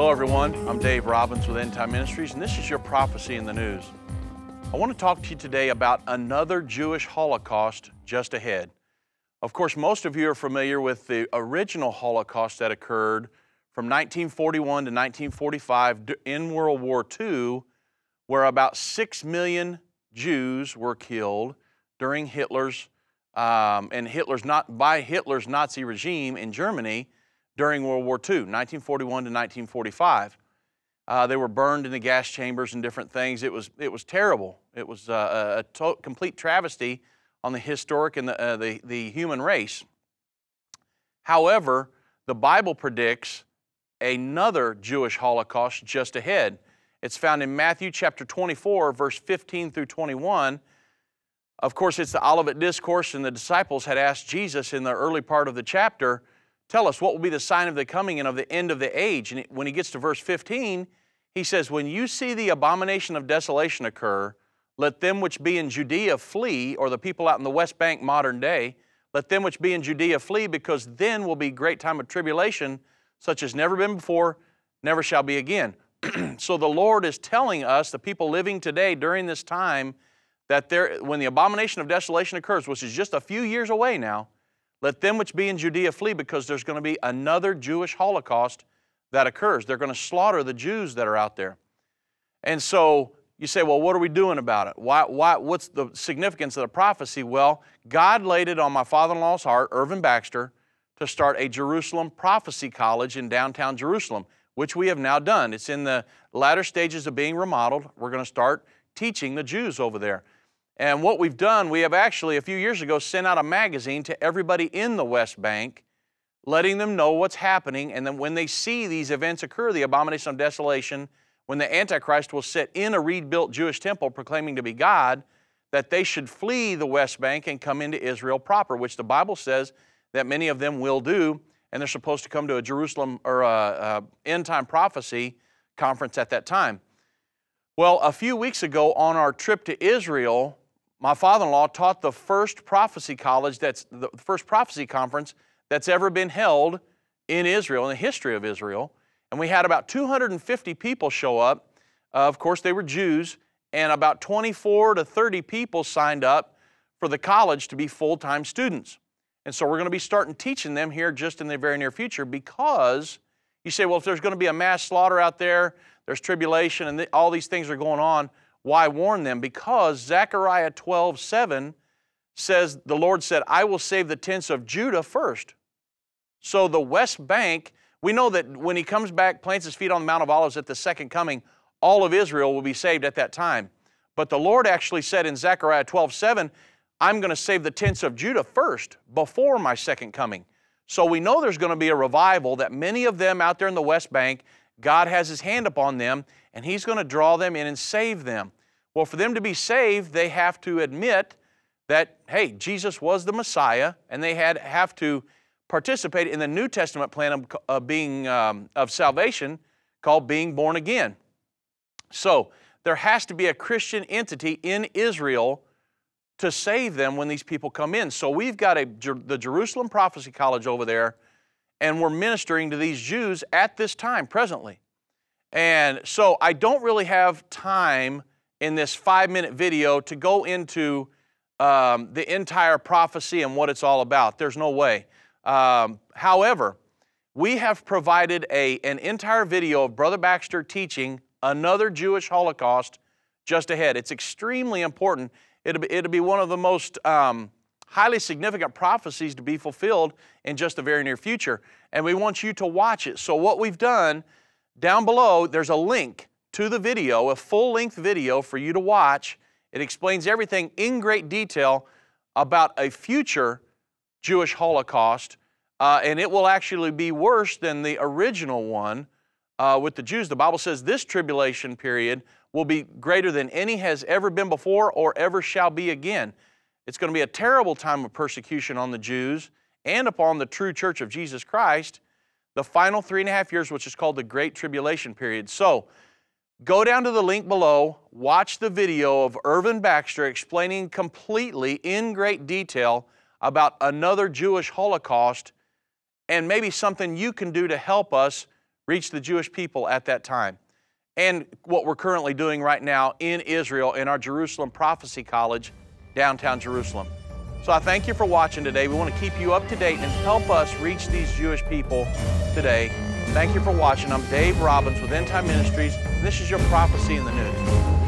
Hello, everyone. I'm Dave Robbins with Endtime Ministries, and this is your prophecy in the news. I want to talk to you today about another Jewish Holocaust just ahead. Of course, most of you are familiar with the original Holocaust that occurred from 1941 to 1945 in World War II, where about 6 million Jews were killed during Hitler's um, and Hitler's not by Hitler's Nazi regime in Germany during World War II, 1941 to 1945. Uh, they were burned in the gas chambers and different things. It was, it was terrible. It was uh, a, complete travesty on the historic and the, uh, the, the human race. However, the Bible predicts another Jewish Holocaust just ahead. It's found in Matthew chapter 24, verse 15 through 21. Of course, it's the Olivet Discourse, and the disciples had asked Jesus in the early part of the chapter, Tell us what will be the sign of the coming and of the end of the age. And when he gets to verse 15, he says, When you see the abomination of desolation occur, let them which be in Judea flee, or the people out in the West Bank modern day, let them which be in Judea flee, because then will be great time of tribulation, such as never been before, never shall be again. so the Lord is telling us, the people living today during this time, that there, when the abomination of desolation occurs, which is just a few years away now, let them which be in Judea flee because there's going to be another Jewish Holocaust that occurs. They're going to slaughter the Jews that are out there. And so you say, well, what are we doing about it? Why, why, what's the significance of the prophecy? Well, God laid it on my father in law's heart, Irvin Baxter, to start a Jerusalem Prophecy College in downtown Jerusalem, which we have now done. It's in the latter stages of being remodeled. We're going to start teaching the Jews over there. And what we've done, we have actually a few years ago sent out a magazine to everybody in the West Bank, letting them know what's happening. And then when they see these events occur, the abomination of desolation, when the Antichrist will sit in a rebuilt Jewish temple proclaiming to be God, that they should flee the West Bank and come into Israel proper, which the Bible says that many of them will do. And they're supposed to come to a Jerusalem or a, a end time prophecy conference at that time. Well, a few weeks ago on our trip to Israel, my father-in-law taught the first prophecy college that's the first prophecy conference that's ever been held in Israel, in the history of Israel. And we had about 250 people show up. Uh, of course, they were Jews, and about 24 to 30 people signed up for the college to be full-time students. And so we're going to be starting teaching them here just in the very near future because you say, well, if there's going to be a mass slaughter out there, there's tribulation, and th all these things are going on, why warn them? Because Zechariah 12, 7 says, the Lord said, I will save the tents of Judah first. So the West Bank, we know that when he comes back, plants his feet on the Mount of Olives at the second coming, all of Israel will be saved at that time. But the Lord actually said in Zechariah 12, 7, I'm going to save the tents of Judah first before my second coming. So we know there's going to be a revival that many of them out there in the West Bank, God has his hand upon them and He's going to draw them in and save them. Well, for them to be saved, they have to admit that, hey, Jesus was the Messiah, and they had have to participate in the New Testament plan of, of being um, of salvation called being born again. So there has to be a Christian entity in Israel to save them when these people come in. So we've got a, the Jerusalem Prophecy College over there, and we're ministering to these Jews at this time, presently. And so I don't really have time in this five minute video to go into um, the entire prophecy and what it's all about. There's no way. Um, however, we have provided a, an entire video of Brother Baxter teaching another Jewish Holocaust just ahead. It's extremely important. It'll be, it'll be one of the most um, highly significant prophecies to be fulfilled in just the very near future. And we want you to watch it. So, what we've done down below, there's a link to the video, a full length video for you to watch. It explains everything in great detail about a future Jewish Holocaust, uh, and it will actually be worse than the original one uh, with the Jews. The Bible says this tribulation period will be greater than any has ever been before or ever shall be again. It's going to be a terrible time of persecution on the Jews and upon the true church of Jesus Christ the final three and a half years, which is called the Great Tribulation period. So, go down to the link below, watch the video of Irvin Baxter explaining completely in great detail about another Jewish Holocaust and maybe something you can do to help us reach the Jewish people at that time. And what we're currently doing right now in Israel in our Jerusalem Prophecy College, downtown Jerusalem. So I thank you for watching today. We want to keep you up to date and help us reach these Jewish people today. Thank you for watching. I'm Dave Robbins with Endtime Ministries. This is your prophecy in the news.